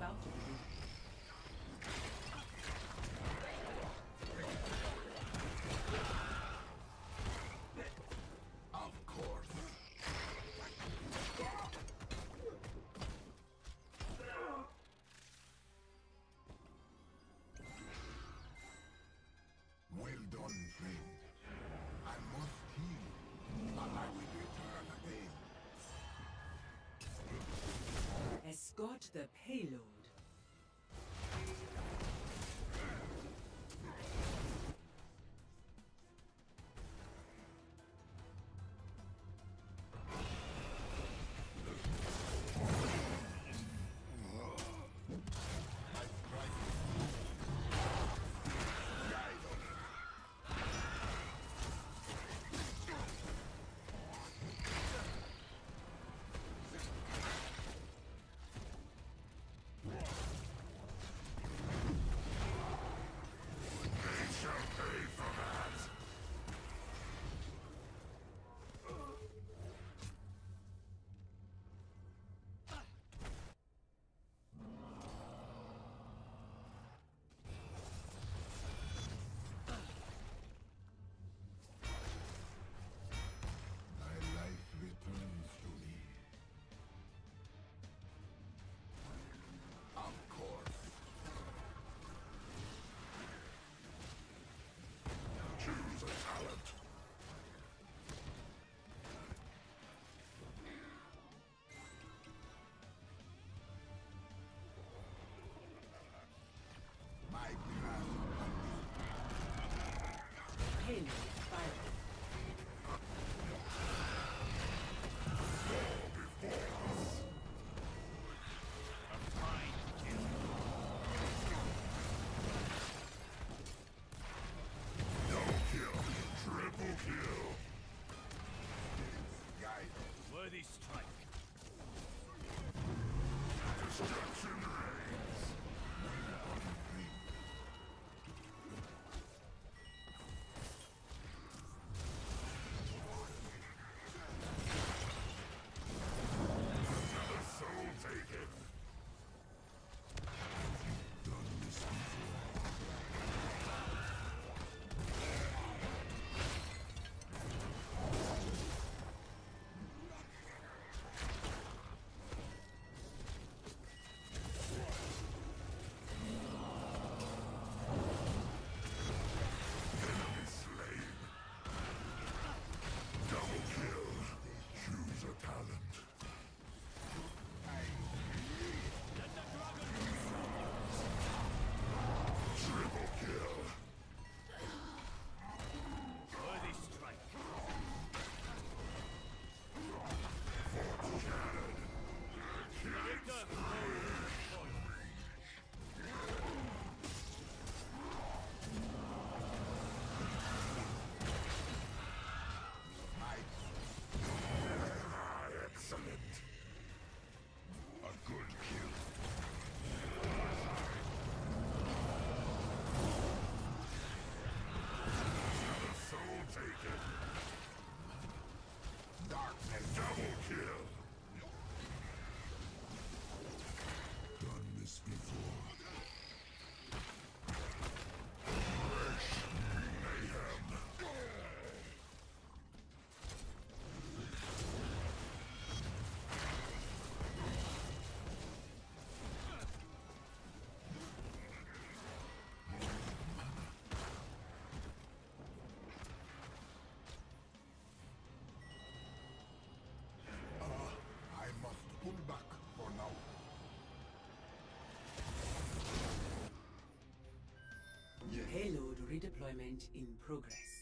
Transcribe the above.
about The payload. Worthy strike. Destruction Redeployment in progress.